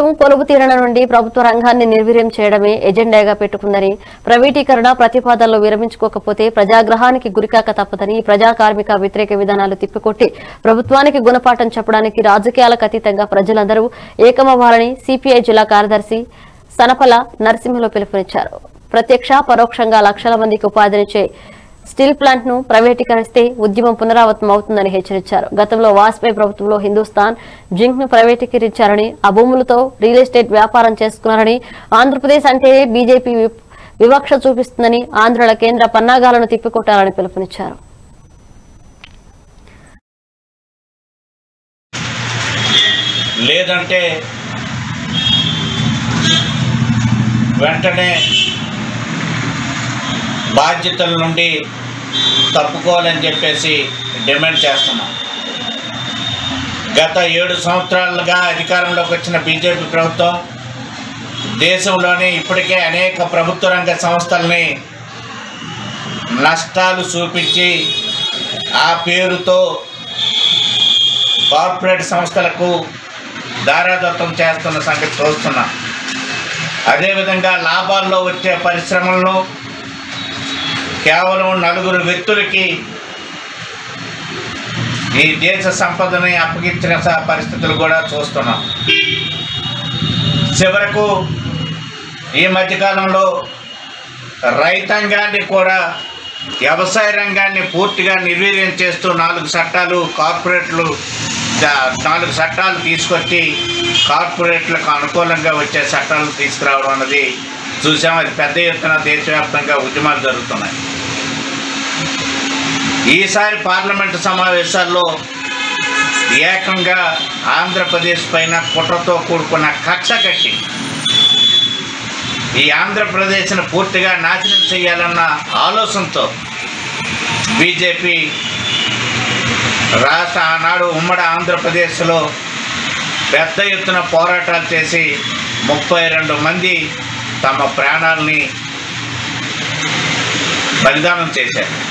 ప్రభుత్వం కొలువు తీరణ నుండి ప్రభుత్వ రంగాన్ని నిర్వీర్యం చేయడమే ఎజెండాగా పెట్టుకుందని ప్రైవేటీకరణ ప్రతిపాదనలు విరమించుకోకపోతే ప్రజాగ్రహానికి గురికాక తప్పదని ప్రజా కార్మిక వ్యతిరేక విధానాలు తిప్పికొట్టి ప్రభుత్వానికి గుణపాఠం చెప్పడానికి రాజకీయాలకు అతీతంగా ప్రజలందరూ ఏకమవ్వాలని సిపిఐ జిల్లా కార్యదర్శి సనపల నరసింహలో పిలుపునిచ్చారు. ప్రత్యక్ష పరోక్షంగా లక్షల మందికి ఉపాధినిచ్చే స్టీల్ ప్లాంట్ను ప్రైవేటీకరిస్తే ఉద్యమం పునరావృతం అవుతుందని హెచ్చరించారు. గతంలో వాజ్పేయి ప్రభుత్వంలో హిందుస్థాన్ జింక్ను ప్రైవేటీకరించారని ఆ భూములతో రియల్ ఎస్టేట్ వ్యాపారం చేసుకున్నారని ఆంధ్రప్రదేశ్ అంటే బీజేపీ వి- వివక్ష చూపిస్తుందని ఆంధ్రుల కేంద్ర పన్నాగాలను తిప్పికొట్టాలని పిలుపునిచ్చారు. లేదంటే వెంటనే బాధ్యతల నుండి తప్పుకోవాలని చెప్పేసి డిమాండ్ చేస్తున్నాం. గత ఏడు సంవత్సరాలుగా అధికారంలోకి వచ్చిన బీజేపీ ప్రభుత్వం దేశంలోనే ఇప్పటికే అనేక ప్రభుత్వ రంగ సంస్థల్ని నష్టాలు చూపించి ఆ పేరుతో కార్పొరేట్ సంస్థలకు దారాదత్తం చేస్తున్న సంగతి చూస్తున్నాం. అదేవిధంగా లాభాల్లో వచ్చే పరిశ్రమలను కేవలం నలుగురు వ్యక్తులకి ఈ దేశ సంపదని అప్పగించిన పరిస్థితులు కూడా చూస్తున్నాం. చివరకు ఈ మధ్యకాలంలో రైతాంగాన్ని కూడా వ్యవసాయ రంగాన్ని పూర్తిగా నిర్వీర్యం చేస్తూ నాలుగు చట్టాలు కార్పొరేట్లు నాలుగు చట్టాలు తీసుకొచ్చి కార్పొరేట్లకు అనుకూలంగా వచ్చే చట్టాలు తీసుకురావడం అన్నది చూసాం అది పెద్ద ఎత్తున దేశవ్యాప్తంగా ఉద్యమాలు జరుగుతున్నాయి. ఈసారి పార్లమెంటు సమావేశాల్లో ఏకంగా ఆంధ్రప్రదేశ్ పైన కుట్రతో కూడుకున్న కక్ష కట్టి ఈ ఆంధ్రప్రదేశ్ను పూర్తిగా నాశనం చేయాలన్న ఆలోచనతో బీజేపీ రాష్ట్ర ఆనాడు ఉమ్మడి ఆంధ్రప్రదేశ్లో పెద్ద ఎత్తున పోరాటాలు చేసి ముప్పై రెండు మంది తమ ప్రాణాలని బలిదానం చేశారు.